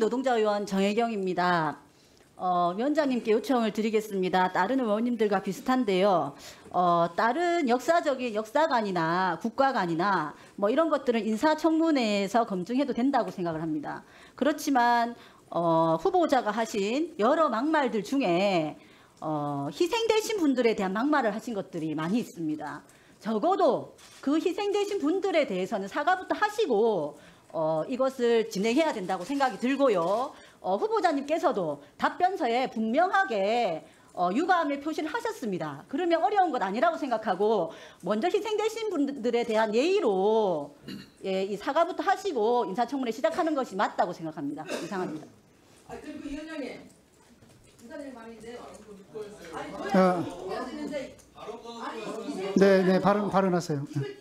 노동자 의원 정혜경입니다. 어, 위원장님께 요청을 드리겠습니다. 다른 의원님들과 비슷한데요. 어, 다른 역사적인 역사관이나 국가관이나 뭐 이런 것들은 인사청문회에서 검증해도 된다고 생각을 합니다. 그렇지만 어, 후보자가 하신 여러 막말들 중에 어, 희생되신 분들에 대한 막말을 하신 것들이 많이 있습니다. 적어도 그 희생되신 분들에 대해서는 사과부터 하시고 어, 이것을 진행해야 된다고 생각이 들고요. 어, 후보자님께서도 답변서에 분명하게 어, 유감의 표시를 하셨습니다. 그러면 어려운 것 아니라고 생각하고 먼저 희생되신 분들에 대한 예의로 예, 이 사과부터 하시고 인사청문회 시작하는 것이 맞다고 생각합니다. 이상합니다. 아, 저그 위원장님. 인사드릴 말인데요. 아니, 아. 아니, 이제 네, 네, 발언 발언하세요. 이걸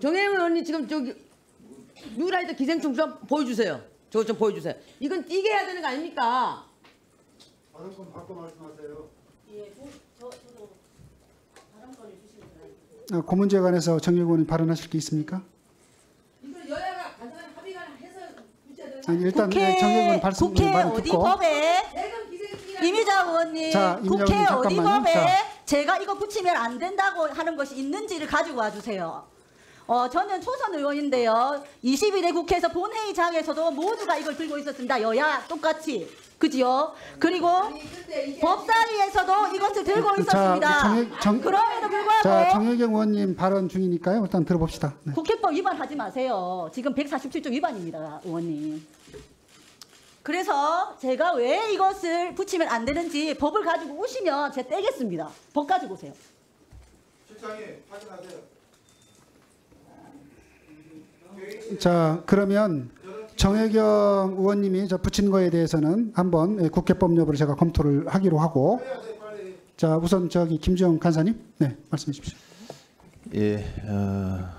정혜영 의원님 지금 저기 뉴라이더 기생충 좀 보여주세요. 저거 좀 보여주세요. 이건 띄게 해야 되는 거 아닙니까? 발언권 바꿔 말씀하세요. 예, 저, 저도 발언권을 주시면 아, 그 문제에 관해서 정 의원님 발언하실 게 있습니까? 아니? 일단 네, 정 의원 발씀 국회 어디 듣고 법에 이미자 의원님 자, 국회 어디 잠깐만요. 법에 자. 제가 이거 붙이면 안 된다고 하는 것이 있는지를 가지고 와주세요. 어, 저는 초선 의원인데요. 21대 국회에서 본회의장에서도 모두가 이걸 들고 있었습니다. 여야 똑같이. 그지요? 그리고 법사위에서도 이것을 들고 자, 있었습니다. 정혜- 정- 그럼에도 불구하고 자, 정혜경 의원님 발언 중이니까요. 일단 들어봅시다. 네. 국회법 위반하지 마세요. 지금 147조 위반입니다, 의원님. 그래서 제가 왜 이것을 붙이면 안 되는지 법을 가지고 오시면 제가 떼겠습니다. 법 가지고 오세요. 실장님 확인하세요. 자, 그러면 정혜경 의원님이 저 붙인 거에 대해서는 한번 예, 국회법 여부를 제가 검토를 하기로 하고. 자, 우선 저기 김지영 간사님. 네, 말씀해 주십시오. 예, 어,